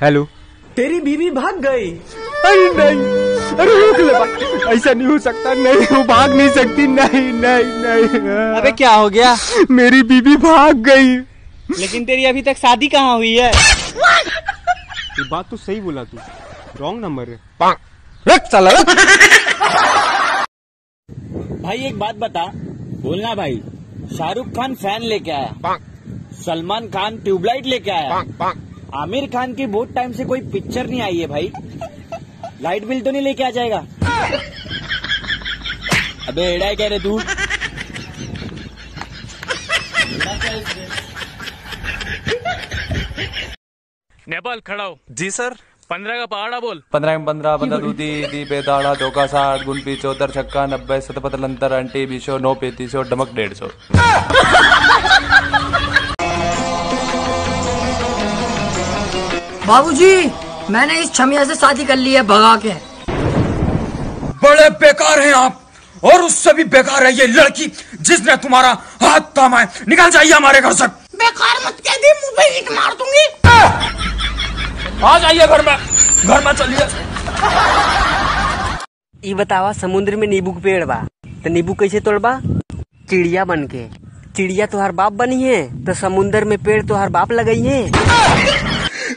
Hello तेरी बीवी भाग गई। अरे नहीं अरे रोक ले ऐसा नहीं हो सकता नहीं वो भाग नहीं सकती। नहीं नहीं नहीं। अबे क्या हो गया? मेरी बीबी भाग गई। लेकिन तेरी अभी तक शादी कहाँ हुई है? ये बात तो सही बोला तू। रॉन्ग नंबर है। रख साला रख। भाई एक बात बता। बोलना भाई शाहरुख खान फ़ैन लेके आया। सलमान खान ट्यूबलाइट लेके आया। आमिर खान की बहुत टाइम से कोई पिक्चर नहीं आई है भाई। लाइट बिल तो नहीं लेके आ जाएगा। अबे एड़ा कह रहे तू नेपाल खड़ा हो। जी सर। पंद्रह का पहाड़ा बोल। पंद्रह में पंद्रह पंद्रह दूधी दी पेदाड़ा धोखा साठ गुण पी चौधर छक्का नब्बे सतपत लंतर अंटी बीसो नौ पैंतीस डमक डेढ़ सौ बाबूजी मैंने इस छमिया से शादी कर ली है भगा के। बड़े बेकार हैं आप और उससे भी बेकार है ये लड़की जिसने तुम्हारा हाथ थामा है निकल जाइए हमारे घर से। बेकार मत कह दी मुँह पे ईट मार दूँगी। आ जाइए घर में घर में चलिए। ये बतावा समुद्र में नींबू के पेड़ बा। तो नींबू कैसे तोड़बा? चिड़िया बन के चिड़िया तोहार बाप बनी है तो समुद्र में पेड़ तोहार बाप लगाई है।